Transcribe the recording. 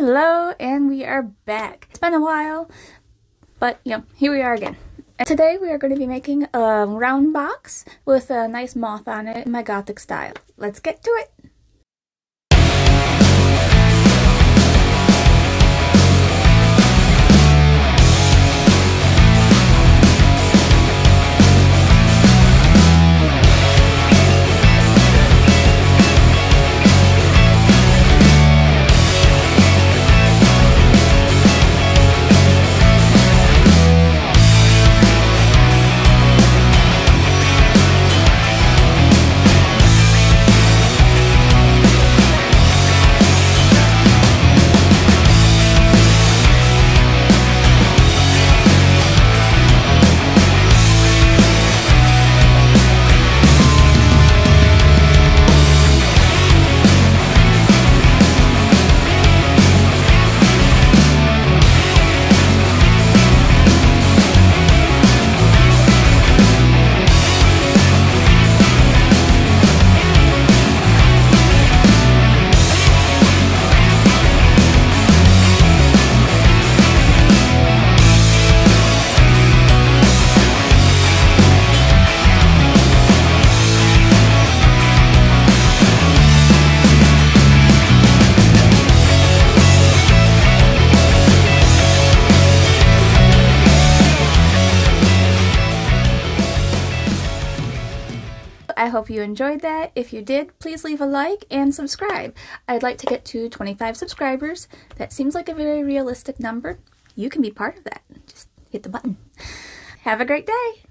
Hello, and we are back. It's been a while, but you know, here we are again. And today we are going to be making a round box with a nice moth on it in my gothic style. Let's get to it! I hope you enjoyed that. If you did, please leave a like and subscribe. I'd like to get to 25 subscribers. That seems like a very realistic number. You can be part of that. Just hit the button. Have a great day.